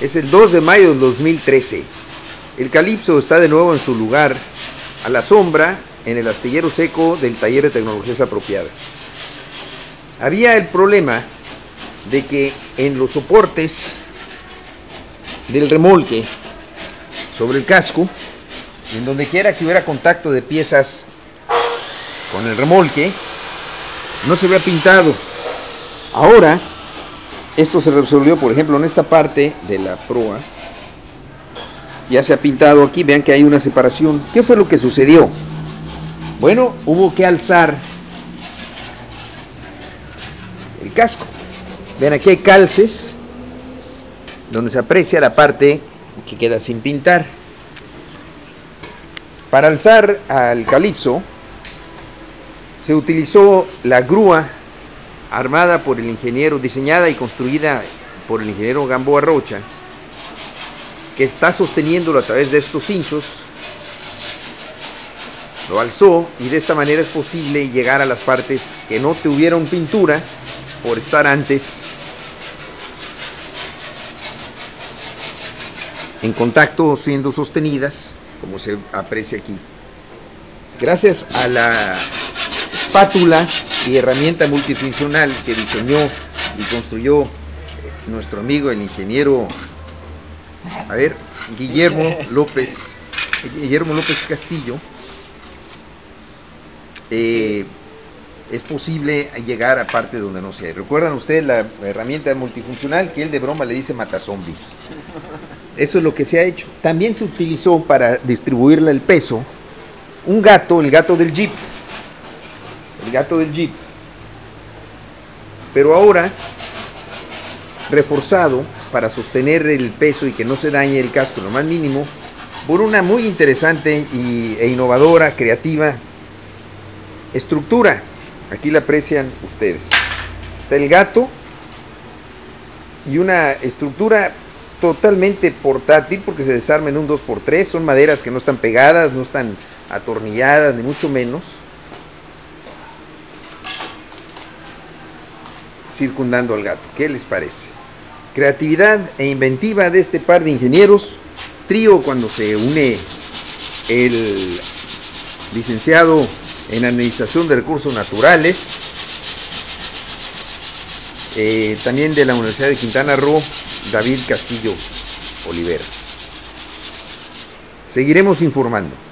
Es el 2 de mayo del 2013. El calipso está de nuevo en su lugar, a la sombra, en el astillero seco del taller de tecnologías apropiadas. Había el problema de que en los soportes del remolque sobre el casco, en donde quiera que hubiera contacto de piezas con el remolque, no se había pintado. Ahora, esto se resolvió, por ejemplo, en esta parte de la proa, ya se ha pintado aquí, vean que hay una separación. ¿Qué fue lo que sucedió? Bueno, hubo que alzar el casco. Vean, aquí hay calces donde se aprecia la parte que queda sin pintar. Para alzar al calipso se utilizó la grúa armada por el ingeniero, diseñada y construida por el ingeniero Gamboa Rocha, que está sosteniéndolo a través de estos hinchos, lo alzó y de esta manera es posible llegar a las partes que no tuvieron pintura por estar antes en contacto siendo sostenidas, como se aprecia aquí. Gracias a la espátula y herramienta multifuncional que diseñó y construyó nuestro amigo el ingeniero, a ver, Guillermo López, Guillermo López Castillo, eh, es posible llegar a parte donde no se ¿Recuerdan ustedes la herramienta multifuncional que él de broma le dice matazombies? Eso es lo que se ha hecho. También se utilizó para distribuirle el peso un gato, el gato del jeep. El gato del jeep. Pero ahora, reforzado para sostener el peso y que no se dañe el casco lo más mínimo, por una muy interesante e innovadora, creativa estructura Aquí la aprecian ustedes. Está el gato y una estructura totalmente portátil porque se desarma en un 2x3. Son maderas que no están pegadas, no están atornilladas, ni mucho menos. Circundando al gato. ¿Qué les parece? Creatividad e inventiva de este par de ingenieros. Trío cuando se une el licenciado en Administración de Recursos Naturales, eh, también de la Universidad de Quintana Roo, David Castillo Olivera. Seguiremos informando.